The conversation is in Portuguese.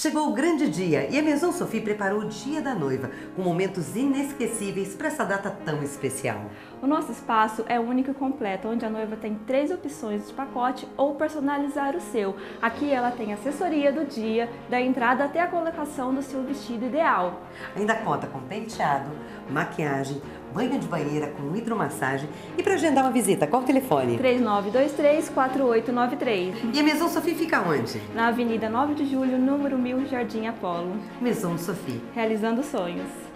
Chegou o grande dia e a Maison Sophie preparou o dia da noiva, com momentos inesquecíveis para essa data tão especial. O nosso espaço é único e completo, onde a noiva tem três opções de pacote ou personalizar o seu. Aqui ela tem assessoria do dia, da entrada até a colocação do seu vestido ideal. Ainda conta com penteado, maquiagem, banho de banheira com hidromassagem e para agendar uma visita, qual o telefone? 3923-4893. E a Maison Sophie fica onde? Na Avenida 9 de Julho, número 1000, Jardim Apolo. Maison Sophie. Realizando sonhos.